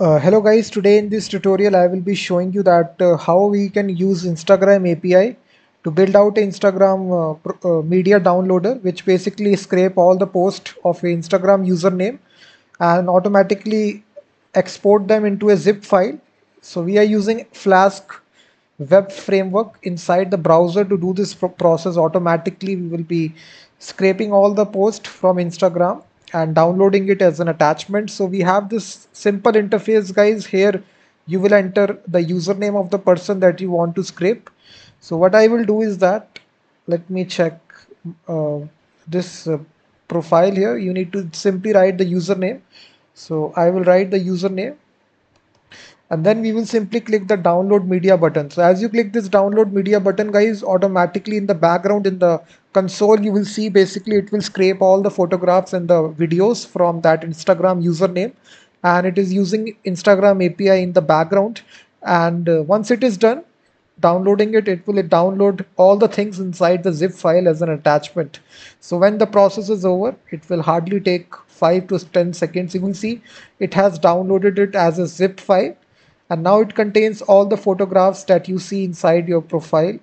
Uh, hello guys, today in this tutorial I will be showing you that uh, how we can use Instagram API to build out Instagram uh, uh, media downloader which basically scrape all the posts of Instagram username and automatically export them into a zip file. So we are using Flask web framework inside the browser to do this process automatically. We will be scraping all the posts from Instagram and downloading it as an attachment. So we have this simple interface guys here. You will enter the username of the person that you want to scrape. So what I will do is that let me check uh, this uh, profile here. You need to simply write the username. So I will write the username and then we will simply click the download media button. So as you click this download media button guys, automatically in the background in the console you will see basically it will scrape all the photographs and the videos from that Instagram username. And it is using Instagram API in the background. And uh, once it is done downloading it it will download all the things inside the zip file as an attachment. So when the process is over it will hardly take 5 to 10 seconds. You will see it has downloaded it as a zip file and now it contains all the photographs that you see inside your profile.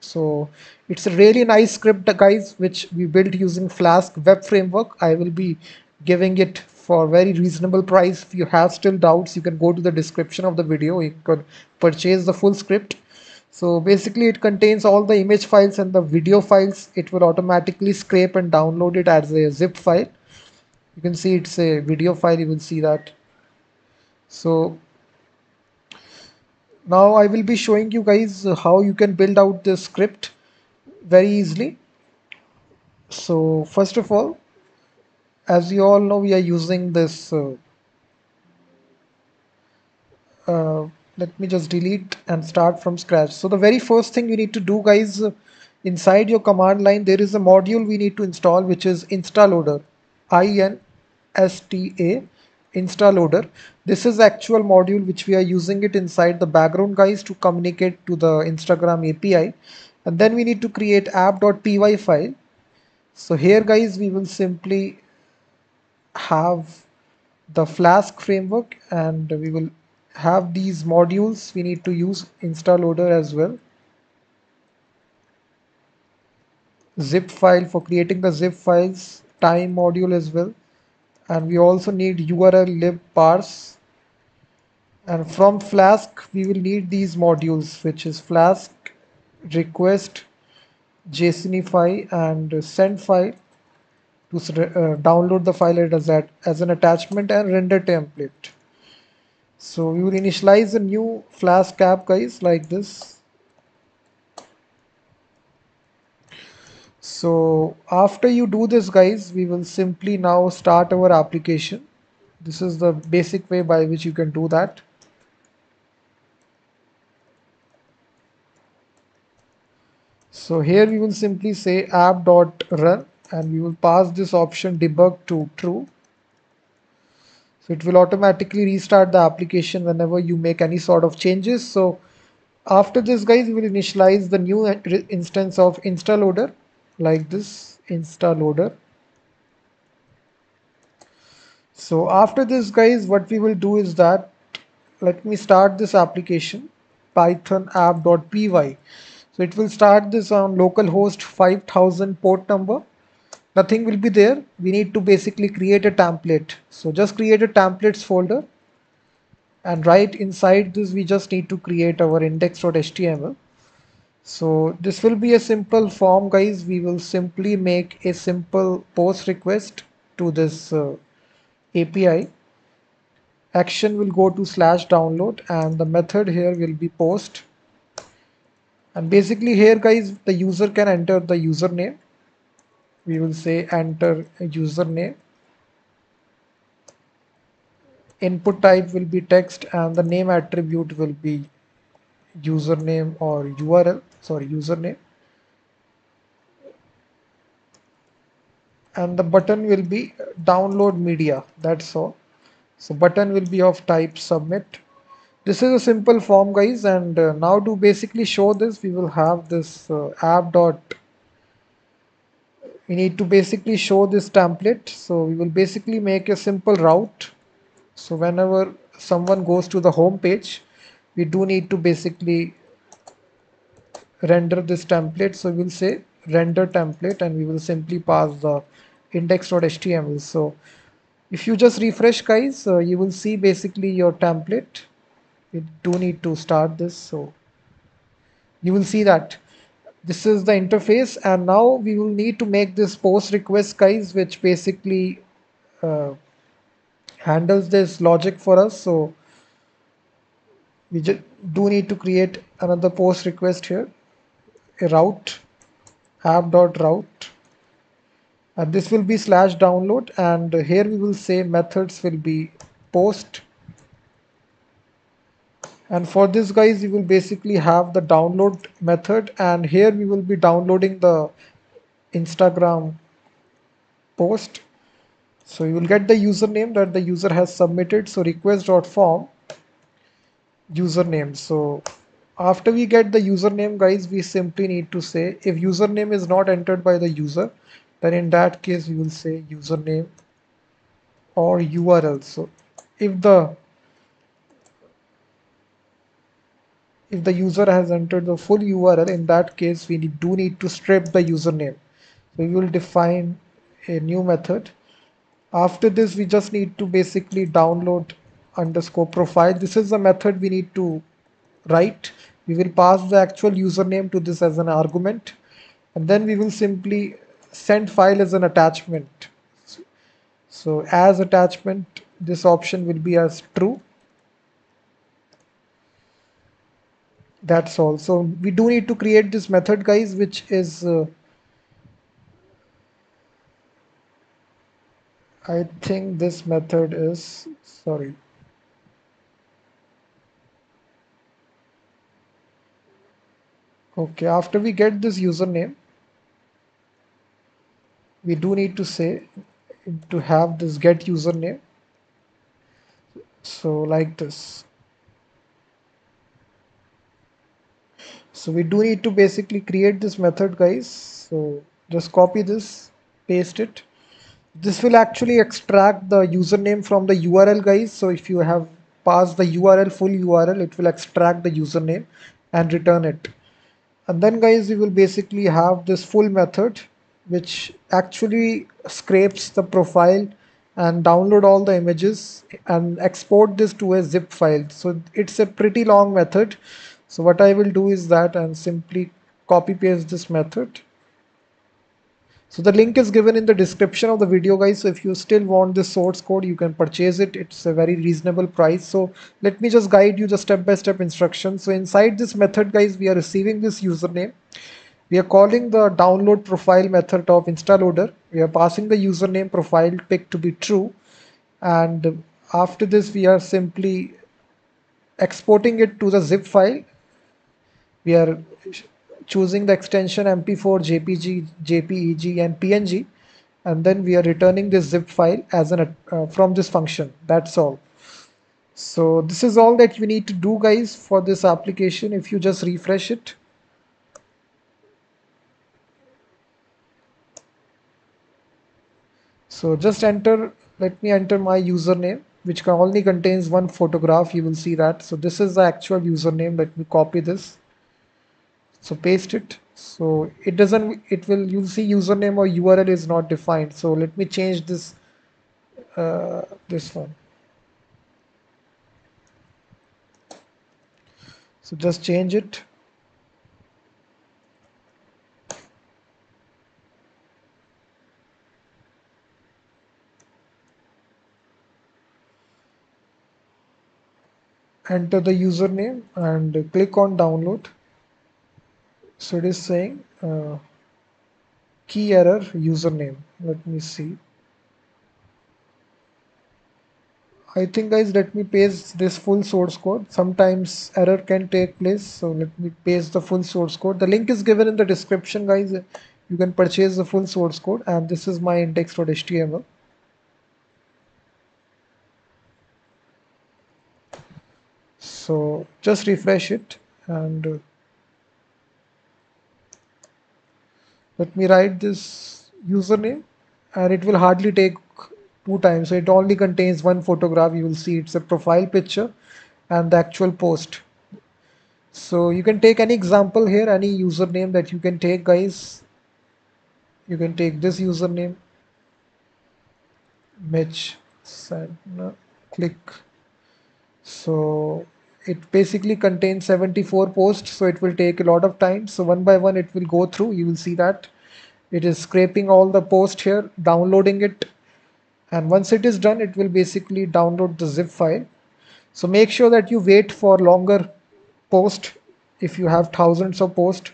So it's a really nice script guys which we built using flask web framework. I will be giving it for very reasonable price. If you have still doubts you can go to the description of the video. You could purchase the full script. So basically it contains all the image files and the video files. It will automatically scrape and download it as a zip file. You can see it's a video file. You will see that. So now I will be showing you guys how you can build out this script very easily. So first of all as you all know we are using this uh, uh, let me just delete and start from scratch. So the very first thing you need to do guys inside your command line there is a module we need to install which is instaloader i n s t a instaloader. This is actual module which we are using it inside the background guys to communicate to the instagram api and then we need to create app.py file. So here guys we will simply have the flask framework and we will have these modules. We need to use instaloader as well. Zip file for creating the zip files time module as well and we also need url lib parse. And from flask we will need these modules which is flask request jsonify and send file to uh, download the file as, that, as an attachment and render template. So we will initialize a new flask app guys like this so after you do this guys we will simply now start our application. This is the basic way by which you can do that. So here we will simply say app.run and we will pass this option debug to true. So it will automatically restart the application whenever you make any sort of changes. So after this guys we will initialize the new instance of instaloader like this instaloader so after this guys what we will do is that let me start this application python app.py so it will start this on localhost 5000 port number. Nothing will be there. We need to basically create a template. So just create a templates folder. And right inside this we just need to create our index.html so this will be a simple form guys. We will simply make a simple post request to this uh, API action will go to slash download and the method here will be post. And basically here guys the user can enter the username. We will say enter username. Input type will be text and the name attribute will be username or URL sorry username. And the button will be download media that's all. So button will be of type submit. This is a simple form guys and uh, now to basically show this we will have this uh, app dot we need to basically show this template. So we will basically make a simple route. So whenever someone goes to the home page we do need to basically render this template. So we'll say render template and we will simply pass the index.html so if you just refresh guys uh, you will see basically your template. We do need to start this. So you will see that this is the interface and now we will need to make this post request guys which basically uh, handles this logic for us. So we just do need to create another post request here. A route app dot route. And this will be slash download and here we will say methods will be post. And for this guys we will basically have the download method and here we will be downloading the Instagram post. So you will get the username that the user has submitted. So request.form username. So after we get the username guys we simply need to say if username is not entered by the user then in that case we will say username or url so if the if the user has entered the full url in that case we need, do need to strip the username. So we will define a new method. After this we just need to basically download underscore profile. This is the method we need to write. We will pass the actual username to this as an argument. And then we will simply send file as an attachment. So as attachment this option will be as true. That's all. So we do need to create this method guys which is uh, I think this method is sorry okay after we get this username we do need to say to have this get username. So like this. So we do need to basically create this method guys. So just copy this paste it. This will actually extract the username from the URL guys. So if you have passed the URL full URL it will extract the username and return it and then guys you will basically have this full method which actually scrapes the profile and download all the images and export this to a zip file. So it's a pretty long method. So what I will do is that and simply copy paste this method so the link is given in the description of the video guys. So if you still want this source code, you can purchase it. It's a very reasonable price. So let me just guide you the step-by-step -step instructions. So inside this method guys, we are receiving this username. We are calling the download profile method of instaloader. We are passing the username profile pick to be true. And after this, we are simply exporting it to the zip file. We are choosing the extension MP4, JPG, JPEG and PNG and then we are returning this zip file as an uh, from this function. That's all. So this is all that you need to do guys for this application. If you just refresh it. So just enter let me enter my username which only contains one photograph. You will see that. So this is the actual username. Let me copy this so paste it. So it doesn't it will you'll see username or url is not defined. So let me change this uh, this one. So just change it. Enter the username and click on download so it is saying uh, key error username. Let me see. I think guys let me paste this full source code. Sometimes error can take place so let me paste the full source code. The link is given in the description guys. You can purchase the full source code and this is my index.html so just refresh it and uh, let me write this username and it will hardly take two times. So it only contains one photograph. You will see it's a profile picture and the actual post. So you can take any example here any username that you can take guys. You can take this username. Mitch click. So it basically contains 74 posts so it will take a lot of time. So one by one it will go through. You will see that. It is scraping all the post here downloading it. And once it is done it will basically download the zip file. So make sure that you wait for longer post if you have thousands of posts.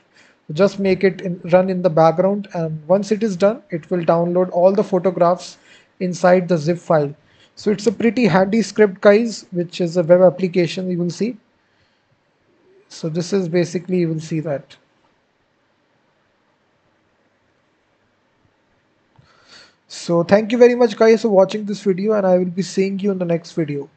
Just make it in, run in the background. And once it is done it will download all the photographs inside the zip file so it's a pretty handy script guys which is a web application you will see. So this is basically you will see that. So thank you very much guys for watching this video and I will be seeing you in the next video